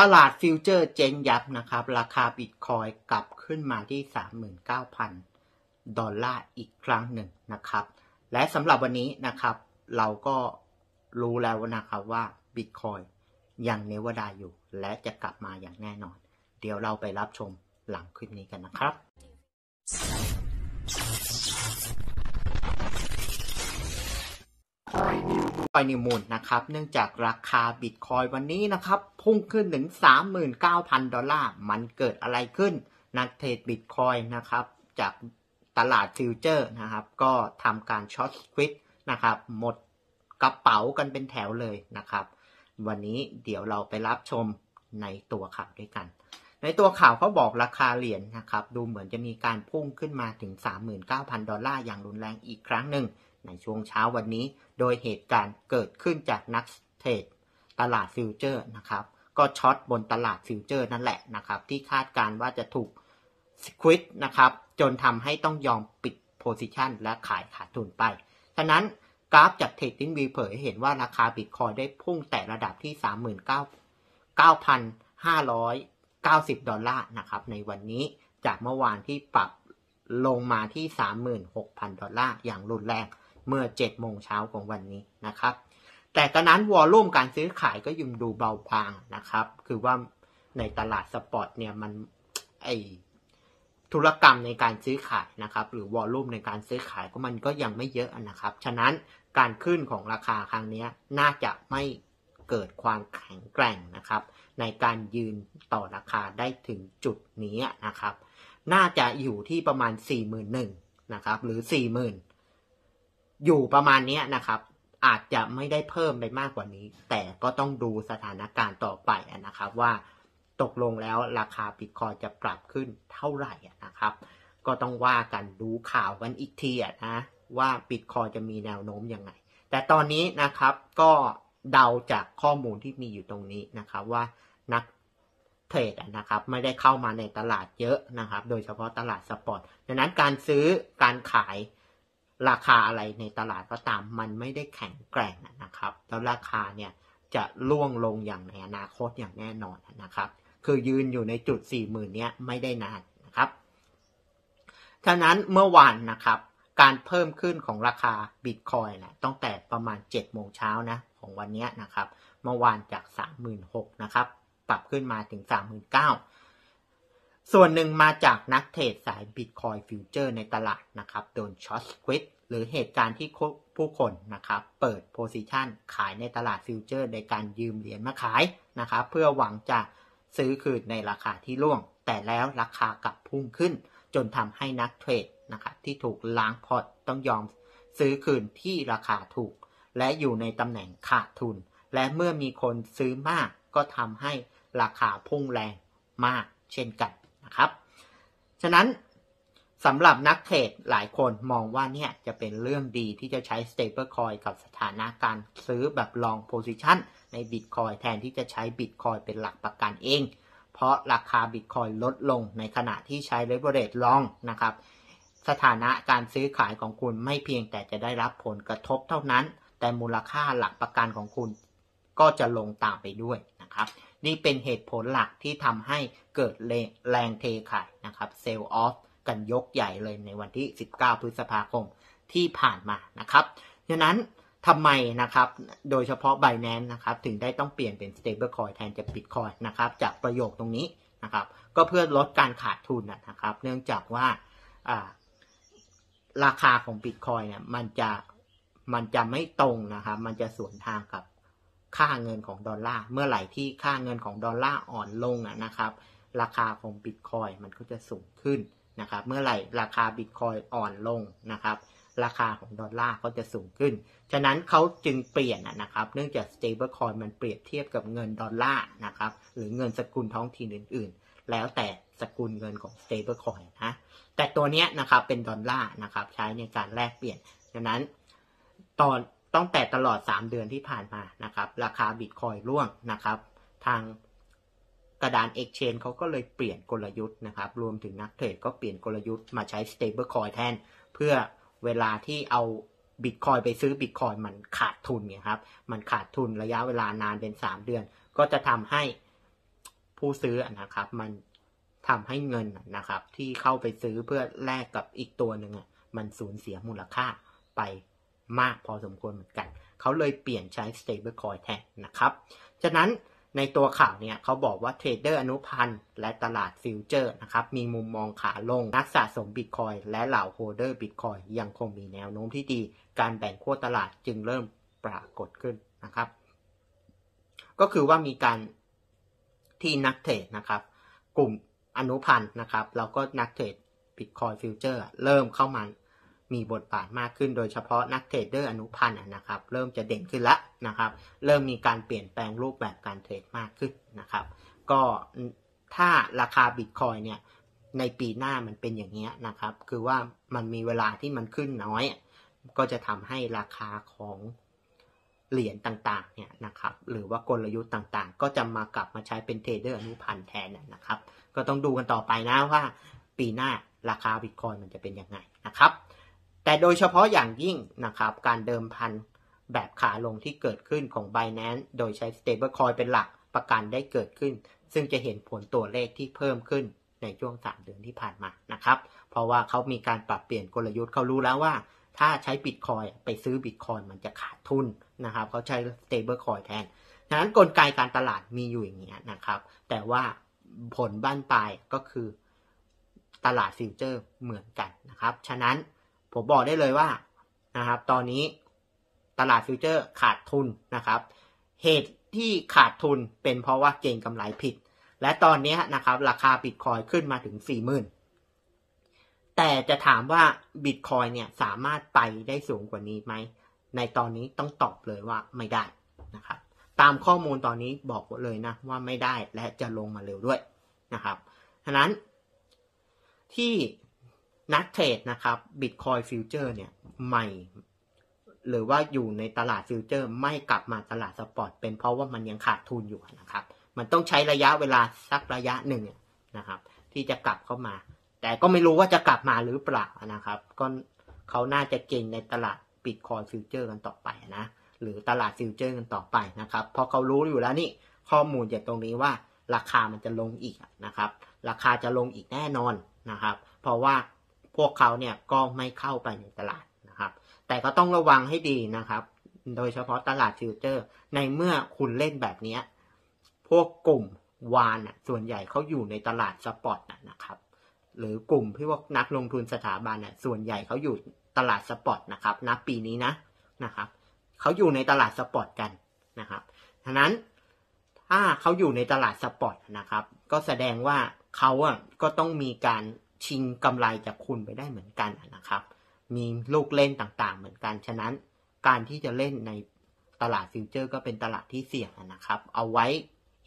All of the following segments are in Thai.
ตลาดฟิวเจอร์เจนยับนะครับ ราคาบิตคอยกลับขึ้นมาที่ 39,000 ดอลลาร์อีกครั้งหนึ่งนะครับ และสำหรับวันนี้นะครับ เราก็รู้แล้วนะครับว่าบิตคอยยังเนวดาอยู่ และจะกลับมาอย่างแน่นอน เดี๋ยวเราไปรับชมหลังคลิปนี้กันนะครับ คอยนิวมูลนะครับ เนื่องจากราคาบิตคอยวันนี้นะครับ พุ่งขึ้นถึง 39,000 ดอลลาร์ มันเกิดอะไรขึ้น นักเทรดบิตคอยนะครับ จากตลาดฟิวเจอร์นะครับ ก็ทำการ short squeeze นะครับ หมดกระเป๋ากันเป็นแถวเลยนะครับ วันนี้เดี๋ยวเราไปรับชมในตัวข่าวด้วยกัน ในตัวข่าวเขาบอกราคาเหรียญนนะครับ ดูเหมือนจะมีการพุ่งขึ้นมาถึง 39,000 ดอลลาร์อย่างรุนแรงอีกครั้งหนึ่ง ในช่วงเช้าวันนี้ โดยเหตุการณ์เกิดขึ้นจากนักเทรดตลาด futures นะครับก็ short บนตลาด futures นั่นแหละนะครับ ที่คาดการว่าจะถูก squeeze นะครับ จนทำให้ต้องยอมปิด position และขายขาดทุนไป ฉะนั้นกราฟจาก TradingView เผยเห็นว่าราคาบิตคอยได้พุ่งแตะระดับที่ 39,590 ดอลลาร์นะครับ ในวันนี้จากเมื่อวานที่ปรับลงมาที่ 36,000 ดอลลาร์อย่างรุนแรง เมื่อ 7 โมงเช้าของวันนี้นะครับ แต่กระนั้น volume การซื้อขายก็ยังดูเบาบางนะครับ คือว่าในตลาด spot เนี่ยมันไอธุรกรรมในการซื้อขายนะครับ หรือ volume ในการซื้อขายก็มันก็ยังไม่เยอะนะครับ ฉะนั้นการขึ้นของราคาครั้งนี้น่าจะไม่เกิดความแข็งแกร่งนะครับ ในการยืนต่อราคาได้ถึงจุดนี้นะครับ น่าจะอยู่ที่ประมาณ 4 1 0 0 0นะครับ หรือ 40,000 อยู่ประมาณนี้นะครับ อาจจะไม่ได้เพิ่มไปมากกว่านี้ แต่ก็ต้องดูสถานการณ์ต่อไปนะครับ ว่าตกลงแล้วราคาบิตคอยจะปรับขึ้นเท่าไหร่นะครับ ก็ต้องว่ากันดูข่าวกันอีกทีนะว่าบิตคอยจะมีแนวโน้มยังไง แต่ตอนนี้นะครับก็เดาจากข้อมูลที่มีอยู่ตรงนี้นะครับ ว่านักเทรดนะครับ ไม่ได้เข้ามาในตลาดเยอะนะครับ โดยเฉพาะตลาด spot ดังนั้นการซื้อการขาย ราคาอะไรในตลาดก็ตามมันไม่ได้แข็งแกร่งนะครับ แล้วราคาเนี่ยจะร่วงลงอย่างในอนาคตอย่างแน่นอนนะครับ คือยืนอยู่ในจุด4หมื่นเนี้ยไม่ได้นานนะครับฉะนั้นเมื่อวานนะครับ การเพิ่มขึ้นของราคาบิตคอยน์นะตั้งแต่ประมาณ7โมงเช้านะของวันนี้นะครับ เมื่อวานจาก 36,000นะครับ ปรับขึ้นมาถึง 39,000 ส่วนหนึ่งมาจากนักเทรดสายบิตคอยฟิวเจอร์ในตลาดนะครับโดน short squeeze หรือเหตุการณ์ที่ผู้คนนะครับเปิด position ขายในตลาด futures ในการยืมเหรียญมาขายนะครับเพื่อหวังจะซื้อคืนในราคาที่ร่วง แต่แล้วราคากลับพุ่งขึ้น จนทำให้นักเทรดนะครับที่ถูกล้างพอร์ตต้องยอมซื้อคืนที่ราคาถูก และอยู่ในตำแหน่งขาดทุน และเมื่อมีคนซื้อมากก็ทำให้ราคาพุ่งแรงมากเช่นกัน นะครับ ฉะนั้นสำหรับนักเทรดหลายคนมองว่าเนี่ยจะเป็นเรื่องดีที่จะใช้ stablecoin กับสถานะการซื้อแบบ long position ใน Bitcoin แทนที่จะใช้ Bitcoin เป็นหลักประกันเอง เพราะราคา Bitcoin ลดลงในขณะที่ใช้ leverage long นะครับ สถานะการซื้อขายของคุณไม่เพียงแต่จะได้รับผลกระทบเท่านั้น แต่มูลค่าหลักประกันของคุณก็จะลงตามไปด้วยนะครับ นี่เป็นเหตุผลหลักที่ทำให้เกิดแรงเทขายนะครับ sell off กันยกใหญ่เลยในวันที่ 19 พฤษภาคมที่ผ่านมานะครับฉะนั้นทำไมนะครับ โดยเฉพาะ b บ n a n c e นะครับ ถึงได้ต้องเปลี่ยนเป็น stablecoin แทนจาก bitcoin นะครับ จากประโยคตรงนี้นะครับ ก็เพื่อลดการขาดทุนนะครับ เนื่องจากว่าราคาของ bitcoin เนี่ย มันจะ มันจะไม่ตรงนะครับ มันจะสวนทางกับ ค่าเงินของดอลลาร์เมื่อไหร่ที่ค่าเงินของดอลลาร์อ่อนลงนะครับ ราคาของบิตคอยมันก็จะสูงขึ้นนะครับ เมื่อไหร่ราคาบิตคอยอ่อนลงนะครับ ราคาของดอลลาร์ก็จะสูงขึ้น ฉะนั้นเขาจึงเปลี่ยนนะครับ เนื่องจาก stable coin มันเปรียบเทียบกับเงินดอลลาร์นะครับ หรือเงินสกุลท้องถิ่นอื่น ๆ แล้วแต่สกุลเงินของ stable coin นะ แต่ตัวนี้นะครับเป็นดอลลาร์นะครับใช้ในการแลกเปลี่ยน ฉะนั้นตอน ตั้งแต่ตลอด 3 เดือนที่ผ่านมานะครับ ราคาบิตคอยร่วงนะครับ ทางกระดาน Exchange เขาก็เลยเปลี่ยนกลยุทธ์นะครับ รวมถึงนักเทรดก็เปลี่ยนกลยุทธ์มาใช้ stable coin แทน เพื่อเวลาที่เอาบิตคอยไปซื้อบิตคอยมันขาดทุนไงครับ มันขาดทุนระยะเวลานานเป็น 3 เดือน ก็จะทำให้ผู้ซื้อนะครับ มันทำให้เงินนะครับ ที่เข้าไปซื้อเพื่อแลกกับอีกตัวหนึ่งมันสูญเสียมูลค่าไป มากพอสมควรเหมือนกัน เขาเลยเปลี่ยนใช้ stable coin แทนนะครับ ฉะนั้นในตัวข่าวเนี่ยเขาบอกว่า trader อนุพันธ์และตลาด futures นะครับมีมุมมองขาลง นักสะสมบิตคอยและเหล่า holder บิตคอยยังคงมีแนวโน้มที่ดี การแบ่งขั้วตลาดจึงเริ่มปรากฏขึ้นนะครับ ก็คือว่ามีการที่นักเทรดนะครับ กลุ่มอนุพันธ์นะครับ แล้วก็นักเทรดบิตคอยฟิวเจอร์เริ่มเข้ามา มีบทบาทมากขึ้น โดยเฉพาะนัก trader อนุพันธ์นะครับ เริ่มจะเด่นขึ้นแล้วนะครับ เริ่มมีการเปลี่ยนแปลงรูปแบบการเทรดมากขึ้นนะครับ ก็ถ้าราคาบิตคอยเนี่ยในปีหน้ามันเป็นอย่างนี้นะครับ คือว่ามันมีเวลาที่มันขึ้นน้อย ก็จะทำให้ราคาของเหรียญต่างๆเนี่ยนะครับหรือว่ากลยุทธ์ต่างๆ ก็จะมากลับมาใช้เป็น trader อนุพันธ์แทนนะครับ ก็ต้องดูกันต่อไปนะว่า ปีหน้าราคาบิตคอยมันจะเป็นยังไงนะครับ แต่โดยเฉพาะอย่างยิ่งนะครับ การเดิมพันแบบขาลงที่เกิดขึ้นของ Binance โดยใช้ stablecoin เป็นหลักประกันได้เกิดขึ้น ซึ่งจะเห็นผลตัวเลขที่เพิ่มขึ้นในช่วง 3 เดือนที่ผ่านมานะครับ เพราะว่าเขามีการปรับเปลี่ยนกลยุทธ์เขารู้แล้วว่า ถ้าใช้บิตคอยไปซื้อบิตคอยมันจะขาดทุนนะครับเขาใช้ stablecoin แทนฉะนั้นกลไกการตลาดมีอยู่อย่างนี้นะครับ แต่ว่าผลบั้นปลายก็คือตลาด futures เหมือนกันนะครับ ฉะนั้น ผมบอกได้เลยว่านะครับ ตอนนี้ตลาดฟิวเจอร์ขาดทุนนะครับ เหตุที่ขาดทุนเป็นเพราะว่าเก็งกำไรผิด และตอนนี้นะครับ ราคาบิตคอยขึ้นมาถึง 40,000 แต่จะถามว่าบิตคอยเนี่ยสามารถไปได้สูงกว่านี้ไหม ในตอนนี้ต้องตอบเลยว่าไม่ได้นะครับ ตามข้อมูลตอนนี้บอกเลยนะว่าไม่ได้และจะลงมาเร็วด้วยนะครับฉะนั้นที่ นักเทรดนะครับบิตคอยฟิวเจอร์เนี่ยใหม่ หรือว่าอยู่ในตลาดฟิวเจอร์ ไม่กลับมาตลาด spot เป็นเพราะว่ามันยังขาดทุนอยู่นะครับ มันต้องใช้ระยะเวลาสักระยะหนึ่งนะครับ ที่จะกลับเข้ามา แต่ก็ไม่รู้ว่าจะกลับมาหรือเปล่านะครับ ก็เขาน่าจะเก็งในตลาดบิตคอย futures กันต่อไปนะหรือตลาดฟิวเจอร์กันต่อไปนะครับเพราะเขารู้อยู่แล้วนี่ข้อมูลจากตรงนี้ว่าราคามันจะลงอีกนะครับ ราคาจะลงอีกแน่นอนนะครับ เพราะว่า พวกเขาเนี่ยก็ไม่เข้าไปในตลาดนะครับ แต่ก็ต้องระวังให้ดีนะครับ โดยเฉพาะตลาดฟิวเจอร์ ในเมื่อคุณเล่นแบบนี้ พวกกลุ่มวาฬส่วนใหญ่เขาอยู่ในตลาด spot นะครับ หรือกลุ่มที่ว่านักลงทุนสถาบันน่ะส่วนใหญ่เขาอยู่ตลาด spot นะครับนับปีนี้นะนะครับเขาอยู่ในตลาด spot กันนะครับฉะนั้นถ้าเขาอยู่ในตลาด spot นะครับ ก็แสดงว่าเขาอะก็ต้องมีการ ชิงกำไรจากคุณไปได้เหมือนกันนะครับ มีลูกเล่นต่างๆ เหมือนกัน ฉะนั้นการที่จะเล่นในตลาดฟิวเจอร์ ก็เป็นตลาดที่เสี่ยงนะครับ เอาไว้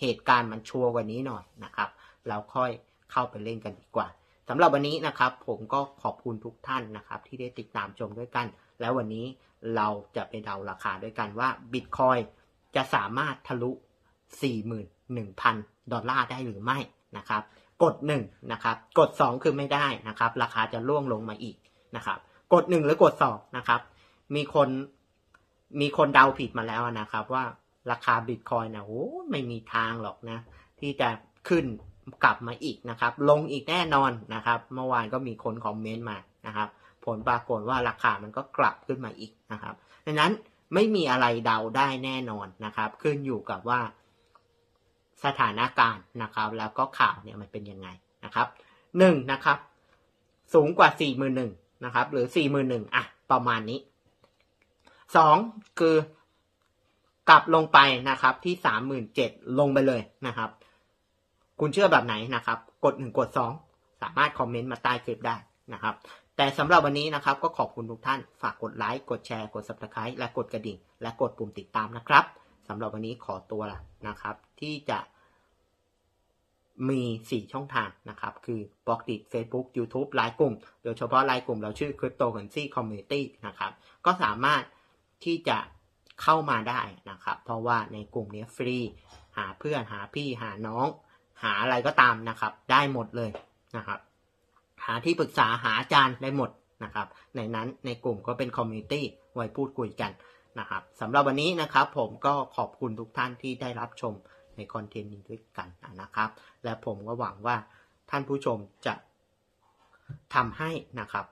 เหตุการณ์มันชัวร์กว่านี้หน่อยนะครับแล้วค่อยเข้าไปเล่นกันดีกว่าสำหรับวันนี้นะครับ ผมก็ขอบคุณทุกท่านนะครับ ที่ได้ติดตามชมด้วยกัน แล้ววันนี้เราจะไปเดาราคาด้วยกันว่าบิตคอยจะสามารถทะลุ 41,000 ดอลลาร์ได้หรือไม่นะครับ กดหนึ่งนะครับกดสองคือไม่ได้นะครับ ราคาจะล่วงลงมาอีกนะครับกดหนึ่งหรือกดสองนะครับมีคนมีคนเดาผิดมาแล้วนะครับ ว่าราคาบิตคอยนะโอ้ไม่มีทางหรอกนะ ที่จะขึ้นกลับมาอีกนะครับ ลงอีกแน่นอนนะครับ เมื่อวานก็มีคนคอมเมนต์มานะครับ ผลปรากฏว่าราคามันก็กลับขึ้นมาอีกนะครับดังนั้นไม่มีอะไรเดาได้แน่นอนนะครับ ขึ้นอยู่กับว่า สถานการณ์นะครับ แล้วก็ข่าวเนี่ยมันเป็นยังไงนะครับหนึ่งนะครับ สูงกว่าสี่หมื่นหนึ่งนะครับ หรือสี่หมื่นหนึ่งอะประมาณนี้สองคือกลับลงไปนะครับ ที่สามหมื่นเจ็ดลงไปเลยนะครับ คุณเชื่อแบบไหนนะครับ กดหนึ่งกดสองสามารถคอมเมนต์มาใต้คลิปได้นะครับ แต่สำหรับวันนี้นะครับ ก็ขอบคุณทุกท่านฝากกดไลค์กดแชร์กด subscribe และกดกระดิ่ง และกดปุ่มติดตามนะครับ สำหรับวันนี้ขอตัวละนะครับ ที่จะมี 4 ช่องทางนะครับ คือ Blockdit Facebook YouTube ไลน์กลุ่ม โดยเฉพาะไลน์กลุ่มเราชื่อ Cryptocurrency Community นะครับ ก็สามารถที่จะเข้ามาได้นะครับ เพราะว่าในกลุ่มนี้ฟรี หาเพื่อนหาพี่หาน้อง หาอะไรก็ตามนะครับ ได้หมดเลยนะครับ หาที่ปรึกษาหาอาจารย์ได้หมดนะครับ ในนั้นในกลุ่มก็เป็น communityไว้พูดคุยกัน นะครับสำหรับวันนี้นะครับผมก็ขอบคุณทุกท่านที่ได้รับชมในคอนเทนต์นี้ด้วยกันนะครับ และผมก็หวังว่าท่านผู้ชมจะทำให้นะครับ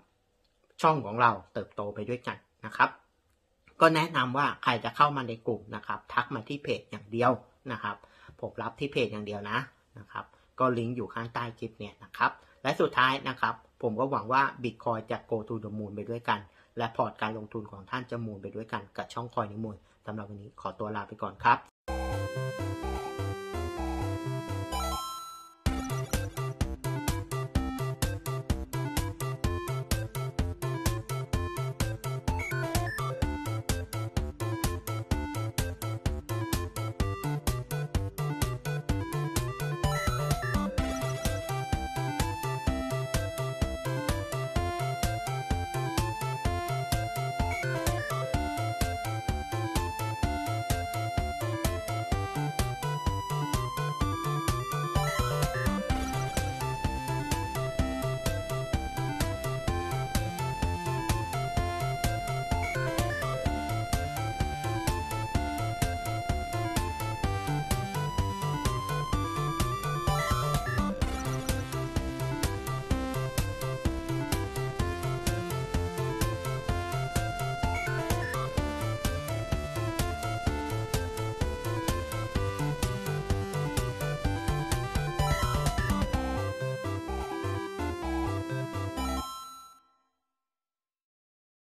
ช่องของเราเติบโตไปด้วยกันนะครับ ก็แนะนำว่าใครจะเข้ามาในกลุ่มนะครับ ทักมาที่เพจอย่างเดียวนะครับ ผมรับที่เพจอย่างเดียวนะนะครับ ก็ลิงก์อยู่ข้างใต้คลิปเนี่ยนะครับ และสุดท้ายนะครับ ผมก็หวังว่า Bitcoin จะ go to the moon ไปด้วยกัน และพอร์ตการลงทุนของท่านจะมูลไปด้วยกันกับช่องคอยนิมูลสำหรับวันนี้ขอตัวลาไปก่อนครับ